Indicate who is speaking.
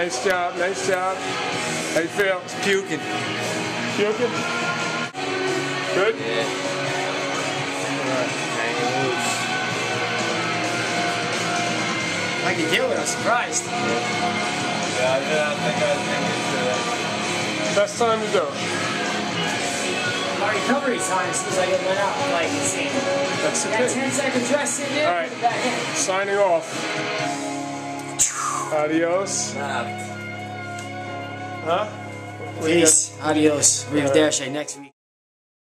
Speaker 1: Nice job. nice How you feel?
Speaker 2: Puking.
Speaker 1: Puking? Good?
Speaker 2: Yeah. Hanging loose.
Speaker 3: I can do it. I'm surprised.
Speaker 2: Yeah, I did. I think I think uh,
Speaker 1: Best time to do it.
Speaker 3: My recovery time since I get went out like insane.
Speaker 1: That's
Speaker 3: That
Speaker 1: okay.
Speaker 3: 10 second dress in there.
Speaker 1: All right.
Speaker 3: Back in.
Speaker 1: Signing off. Adios.
Speaker 3: Uh,
Speaker 1: Huh?
Speaker 3: peace. Adios. Arrivederci. Next week.